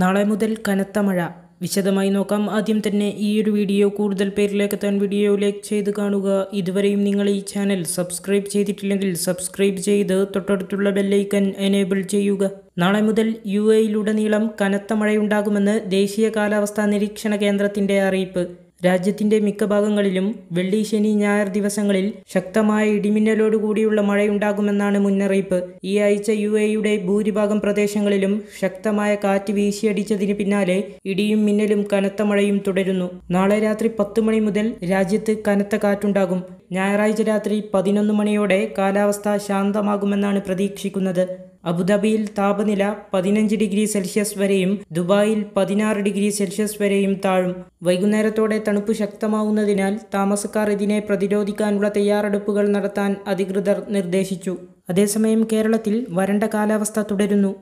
നാളെ മുതൽ കനത്ത മഴ. വിശദമായി നോക്കാം. ആദ്യം തന്നെ ഈ ഒരു വീഡിയോ കൂടുതൽ പേരിലേക്ക് എത്താൻ വീഡിയോ ലൈക്ക് ചെയ്ത് കാണുക. ഇതുവരെയും നിങ്ങൾ ഈ ചാനൽ സബ്സ്ക്രൈബ് ചെയ്തിട്ടില്ലെങ്കിൽ സബ്സ്ക്രൈബ് ചെയ്ത് തൊട്ടടുത്തുള്ള ബെല്ലൈക്കൻ എനേബിൾ ചെയ്യുക. നാളെ മുതൽ യു എയിലുടനീളം കനത്ത മഴയുണ്ടാകുമെന്ന് ദേശീയ കാലാവസ്ഥാ നിരീക്ഷണ കേന്ദ്രത്തിന്റെ അറിയിപ്പ്. രാജ്യത്തിന്റെ മിക്ക ഭാഗങ്ങളിലും വെള്ളി ശനി ഞായർ ദിവസങ്ങളിൽ ശക്തമായ ഇടിമിന്നലോടുകൂടിയുള്ള മഴയുണ്ടാകുമെന്നാണ് മുന്നറിയിപ്പ്. ഈ ആഴ്ച യു എയുടെ ഭൂരിഭാഗം പ്രദേശങ്ങളിലും ശക്തമായ കാറ്റ് വീശിയടിച്ചതിന് പിന്നാലെ ഇടിയും മിന്നലും കനത്ത മഴയും തുടരുന്നു. നാളെ രാത്രി പത്ത് മണി മുതൽ രാജ്യത്ത് കനത്ത കാറ്റുണ്ടാകും. ഞായറാഴ്ച രാത്രി പതിനൊന്ന് മണിയോടെ കാലാവസ്ഥ ശാന്തമാകുമെന്നാണ് പ്രതീക്ഷിക്കുന്നത്. അബുദാബിയിൽ താപനില പതിനഞ്ച് ഡിഗ്രി സെൽഷ്യസ് വരെയും ദുബായിൽ പതിനാറ് ഡിഗ്രി സെൽഷ്യസ് വരെയും താഴും. വൈകുന്നേരത്തോടെ തണുപ്പ് ശക്തമാവുന്നതിനാൽ താമസക്കാർ ഇതിനെ പ്രതിരോധിക്കാനുള്ള തയ്യാറെടുപ്പുകൾ നടത്താൻ അധികൃതർ നിർദ്ദേശിച്ചു. അതേസമയം കേരളത്തിൽ വരണ്ട കാലാവസ്ഥ തുടരുന്നു.